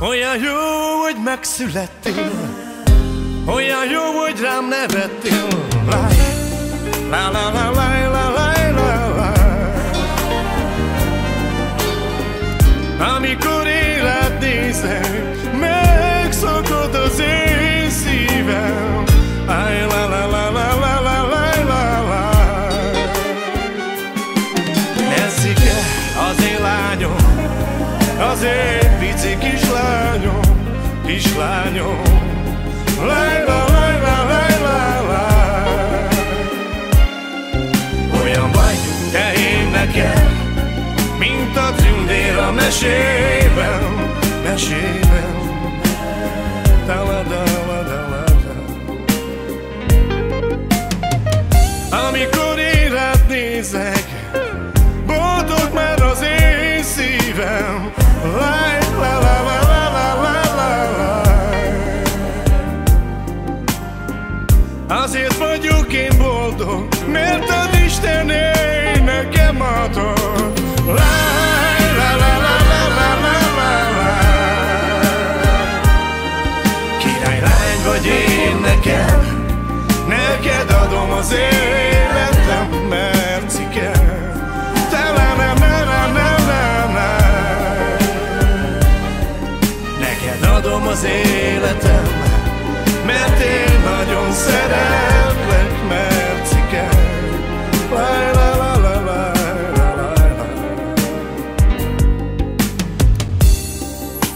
Olyan jó, hogy megszülettél Olyan jó, hogy rám nevettél Lá, lá, lá, lá. Kislányom. Lajla, lajla, lajla, la Olyan vagy te én nekem Mint a tündér a mesében Mesében Azért vagyok én boldog Mert az Isten én nekem adott Laj, la, la, la, la, la, la, la, la. Királylány vagy én nekem Neked adom az életem, mercike Te la na na na na na na Neked adom az életem mert én nagyon szeretlek, mert Láj, lá, lá, lá, lá, lá.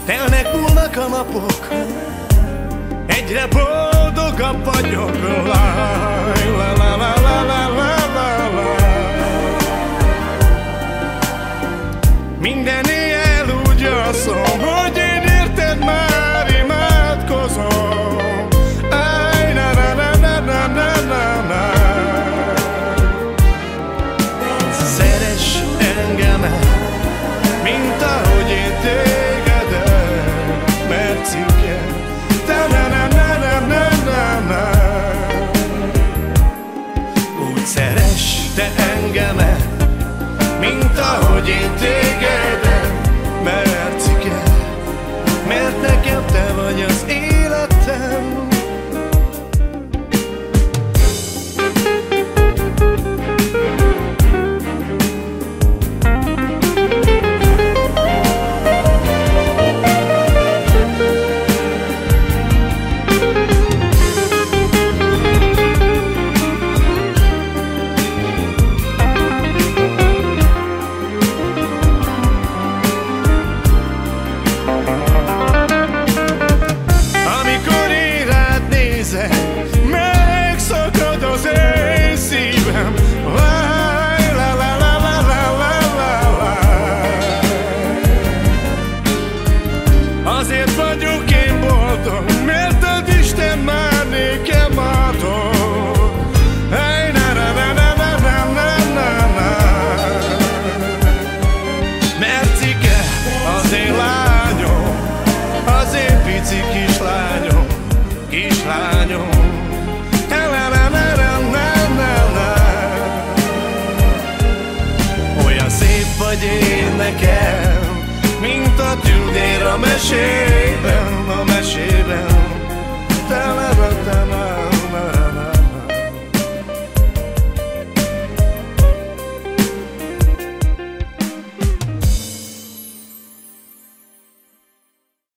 Telnek múlnak a napok Egyre boldogabb vagyok Láj, lá. Szeress te engemet Mint ahogy én tégedet Mas mexer.